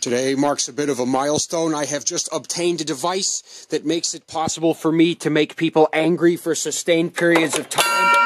Today marks a bit of a milestone. I have just obtained a device that makes it possible for me to make people angry for sustained periods of time